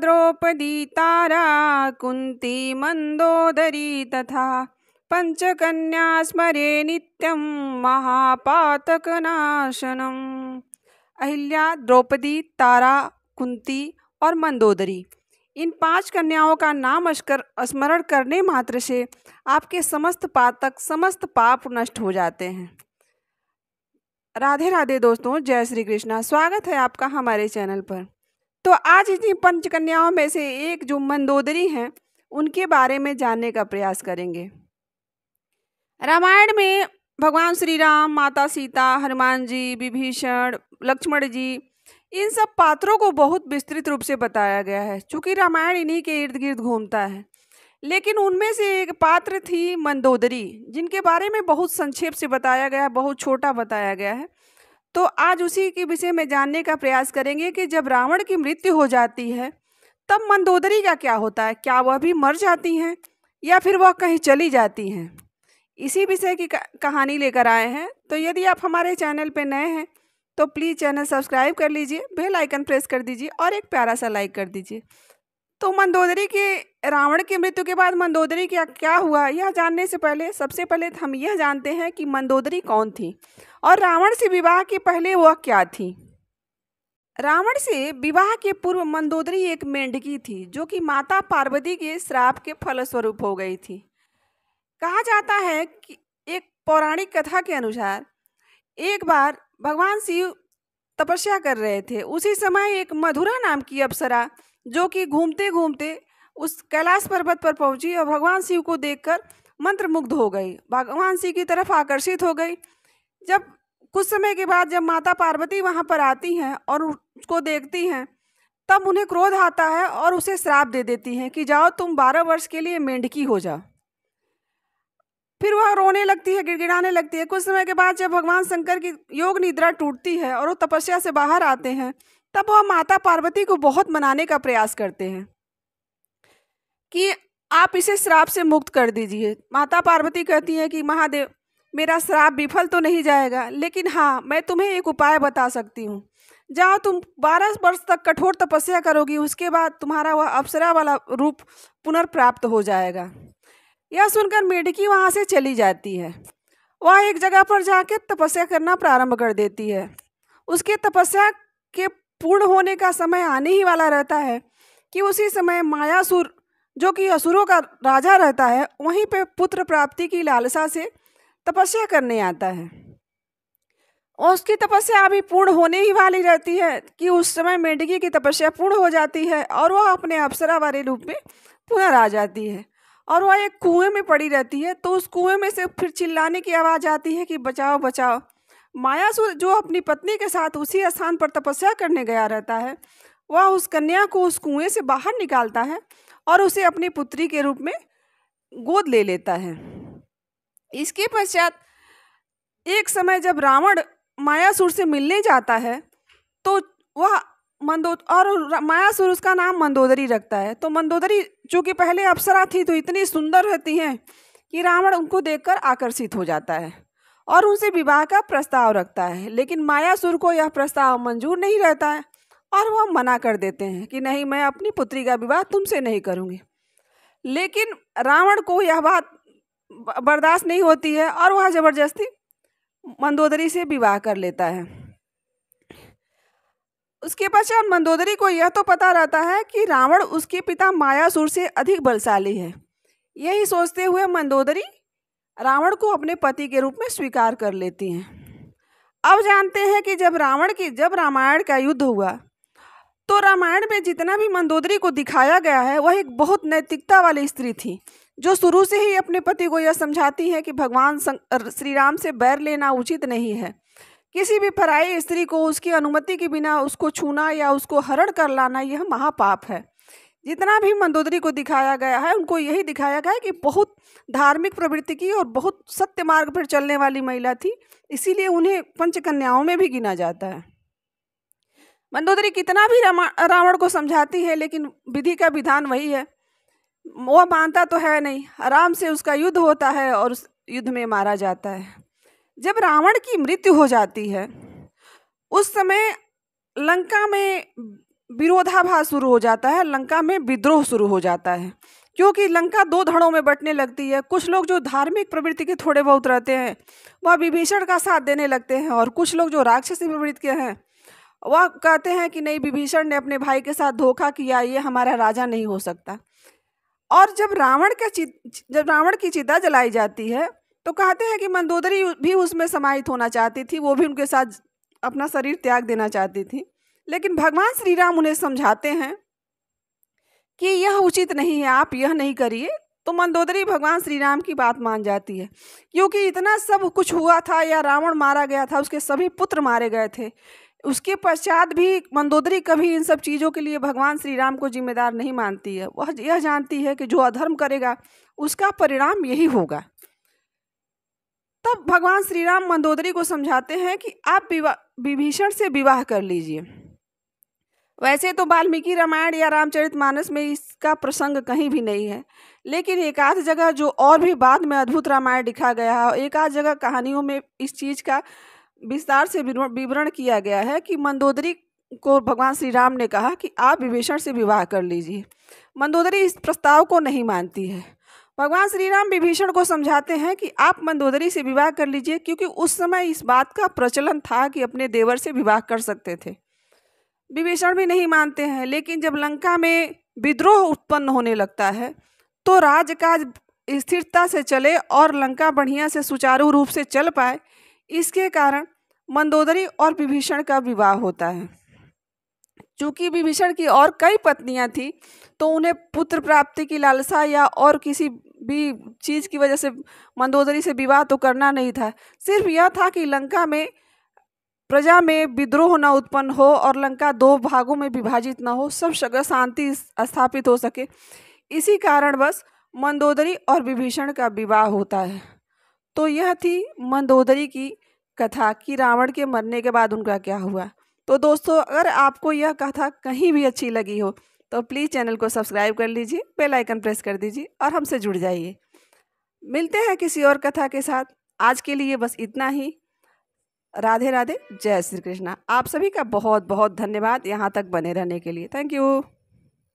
द्रौपदी तारा कुन्ती मन्दोदरी तथा पंचकन्या स्मरे नित्यम महापातकनाशनम। अहिल्या, द्रौपदी, तारा कुंती और मंदोदरी इन पाँच कन्याओं का नाम स्मरण करने मात्र से आपके समस्त पातक, समस्त पाप नष्ट हो जाते हैं। राधे राधे दोस्तों, जय श्री कृष्णा। स्वागत है आपका हमारे चैनल पर। तो आज इन्हीं पंचकन्याओं में से एक जो मंदोदरी हैं, उनके बारे में जानने का प्रयास करेंगे। रामायण में भगवान श्री राम माता सीता, हनुमान जी, विभीषण, लक्ष्मण जी, इन सब पात्रों को बहुत विस्तृत रूप से बताया गया है, चूँकि रामायण इन्हीं के इर्द गिर्द घूमता है। लेकिन उनमें से एक पात्र थी मंदोदरी, जिनके बारे में बहुत संक्षेप से बताया गया है, बहुत छोटा बताया गया है। तो आज उसी के विषय में जानने का प्रयास करेंगे कि जब रावण की मृत्यु हो जाती है, तब मंदोदरी का क्या होता है? क्या वह भी मर जाती हैं या फिर वह कहीं चली जाती हैं? इसी विषय की कहानी लेकर आए हैं। तो यदि आप हमारे चैनल पर नए हैं तो प्लीज़ चैनल सब्सक्राइब कर लीजिए, बेल आइकन प्रेस कर दीजिए और एक प्यारा सा लाइक कर दीजिए। तो मंदोदरी के, रावण की मृत्यु के बाद मंदोदरी का क्या हुआ? यह जानने से पहले, सबसे पहले हम यह जानते हैं कि मंदोदरी कौन थी। और रावण से विवाह के पहले वह क्या थी? रावण से विवाह के पूर्व मंदोदरी एक मेंढकी थी, जो कि माता पार्वती के श्राप के फलस्वरूप हो गई थी। कहा जाता है कि एक पौराणिक कथा के अनुसार, एक बार भगवान शिव तपस्या कर रहे थे। उसी समय एक मधुरा नाम की अप्सरा, जो कि घूमते घूमते उस कैलाश पर्वत पर पहुँची और भगवान शिव को देखकर मंत्रमुग्ध हो गई। भगवान शिव की तरफ़ आकर्षित हो गई जब कुछ समय के बाद जब माता पार्वती वहाँ पर आती हैं और उसको देखती हैं, तब उन्हें क्रोध आता है और उसे श्राप दे देती हैं कि जाओ तुम बारह वर्ष के लिए मेंढकी हो जाओ। फिर वह रोने लगती है, गिड़गिड़ाने लगती है। कुछ समय के बाद जब भगवान शंकर की योग निद्रा टूटती है और वो तपस्या से बाहर आते हैं, तब वह माता पार्वती को बहुत मनाने का प्रयास करते हैं कि आप इसे श्राप से मुक्त कर दीजिए। माता पार्वती कहती हैं कि महादेव मेरा श्राप विफल तो नहीं जाएगा, लेकिन हाँ मैं तुम्हें एक उपाय बता सकती हूँ। जाओ तुम बारह वर्ष तक कठोर तपस्या करोगी, उसके बाद तुम्हारा वह अप्सरा वाला रूप पुनर्प्राप्त हो जाएगा। यह सुनकर मेढकी वहाँ से चली जाती है। वह एक जगह पर जाकर तपस्या करना प्रारंभ कर देती है। उसके तपस्या के पूर्ण होने का समय आने ही वाला रहता है कि उसी समय मायासुर, जो कि असुरों का राजा रहता है, वहीं पे पुत्र प्राप्ति की लालसा से तपस्या करने आता है। और उसकी तपस्या अभी पूर्ण होने ही वाली रहती है कि उस समय मेंढकी की तपस्या पूर्ण हो जाती है और वह अपने अप्सरा वाले रूप में पुनः आ जाती है और वह एक कुएँ में पड़ी रहती है तो उस कुएँ में से फिर चिल्लाने की आवाज़ आती है कि, बचाओ बचाओ। मायासुर जो अपनी पत्नी के साथ उसी स्थान पर तपस्या करने गया रहता है, वह उस कन्या को उस कुएँ से बाहर निकालता है और उसे अपनी पुत्री के रूप में गोद ले लेता है। इसके पश्चात एक समय जब रावण मायासुर से मिलने जाता है तो वह मंदो, और मायासुर उसका नाम मंदोदरी रखता है। तो मंदोदरी जो कि पहले अप्सरा थी तो इतनी सुंदर रहती हैं कि रावण उनको देखकर आकर्षित हो जाता है और उनसे विवाह का प्रस्ताव रखता है। लेकिन मायासुर को यह प्रस्ताव मंजूर नहीं रहता है और वह मना कर देते हैं कि नहीं, मैं अपनी पुत्री का विवाह तुमसे नहीं करूँगी। लेकिन रावण को यह बात बर्दाश्त नहीं होती है और वह ज़बरदस्ती मंदोदरी से विवाह कर लेता है। उसके पश्चात मंदोदरी को यह तो पता रहता है कि रावण उसके पिता मायासुर से अधिक बलशाली है। यही सोचते हुए मंदोदरी रावण को अपने पति के रूप में स्वीकार कर लेती हैं। अब जानते हैं कि जब रावण की, जब रामायण का युद्ध हुआ तो रामायण में जितना भी मंदोदरी को दिखाया गया है, वह एक बहुत नैतिकता वाली स्त्री थी। जो शुरू से ही अपने पति को यह समझाती है कि भगवान श्री राम से बैर लेना उचित नहीं है। किसी भी पराई स्त्री को उसकी अनुमति के बिना उसको छूना या उसको हरण कर लाना यह महापाप है। जितना भी मंदोदरी को दिखाया गया है, उनको यही दिखाया गया है कि बहुत धार्मिक प्रवृत्ति की और बहुत सत्य मार्ग पर चलने वाली महिला थी, इसीलिए उन्हें पंचकन्याओं में भी गिना जाता है। मंदोदरी कितना भी रावण को समझाती है, लेकिन विधि का विधान वही है। वह मानता तो है नहीं। आराम से उसका युद्ध होता है और उस युद्ध में मारा जाता है। जब रावण की मृत्यु हो जाती है, उस समय लंका में विरोधाभास शुरू हो जाता है, लंका में विद्रोह शुरू हो जाता है, क्योंकि लंका दो धड़ों में बटने लगती है। कुछ लोग जो धार्मिक प्रवृत्ति के थोड़े बहुत रहते हैं, वह विभीषण का साथ देने लगते हैं और कुछ लोग जो राक्षसी प्रवृत्ति के हैं, वह कहते हैं कि नहीं, विभीषण ने अपने भाई के साथ धोखा किया, ये हमारा राजा नहीं हो सकता। और जब रावण का जब रावण की चिता जलाई जाती है तो कहते हैं कि मंदोदरी भी उसमें समाहित होना चाहती थी, वो भी उनके साथ अपना शरीर त्याग देना चाहती थी। लेकिन भगवान श्री राम उन्हें समझाते हैं कि यह उचित नहीं है, आप यह नहीं करिए तो मंदोदरी भगवान श्री राम की बात मान जाती है। क्योंकि इतना सब कुछ हुआ था या रावण मारा गया था, उसके सभी पुत्र मारे गए थे उसके पश्चात भी मंदोदरी कभी इन सब चीज़ों के लिए भगवान श्री राम को जिम्मेदार नहीं मानती है। वह यह जानती है कि जो अधर्म करेगा, उसका परिणाम यही होगा। तब भगवान श्री राम मंदोदरी को समझाते हैं कि आप विभीषण से विवाह कर लीजिए। वैसे तो वाल्मीकि रामायण या रामचरित मानस में इसका प्रसंग कहीं भी नहीं है, लेकिन एक आध जगह जो और भी बाद में अद्भुत रामायण लिखा गया है एक आध जगह कहानियों में इस चीज़ का विस्तार से विवरण किया गया है कि मंदोदरी को भगवान श्री राम ने कहा कि आप विभीषण से विवाह कर लीजिए। मंदोदरी इस प्रस्ताव को नहीं मानती है। भगवान श्री राम विभीषण को समझाते हैं कि आप मंदोदरी से विवाह कर लीजिए क्योंकि उस समय इस बात का प्रचलन था कि अपने देवर से विवाह कर सकते थे। विभीषण भी नहीं मानते हैं, लेकिन जब लंका में विद्रोह उत्पन्न होने लगता है तो राजकाज स्थिरता से चले और लंका बढ़िया से सुचारू रूप से चल पाए इसके कारण मंदोदरी और विभीषण का विवाह होता है। चूँकि विभीषण की और कई पत्नियाँ थीं तो उन्हें पुत्र प्राप्ति की लालसा या और किसी भी चीज़ की वजह से मंदोदरी से विवाह तो करना नहीं था। सिर्फ़ यह था कि लंका में, प्रजा में विद्रोह न उत्पन्न हो और लंका दो भागों में विभाजित न हो, सब जगह शांति स्थापित हो सके। इसी कारणवश मंदोदरी और विभीषण का विवाह होता है। तो यह थी मंदोदरी की कथा कि रावण के मरने के बाद उनका क्या हुआ। तो दोस्तों, अगर आपको यह कथा कहीं भी अच्छी लगी हो तो प्लीज़ चैनल को सब्सक्राइब कर लीजिए, बेल आइकन प्रेस कर दीजिए और हमसे जुड़ जाइए। मिलते हैं किसी और कथा के साथ। आज के लिए बस इतना ही। राधे राधे जय श्री कृष्णा। आप सभी का बहुत बहुत धन्यवाद यहाँ तक बने रहने के लिए। Thank you.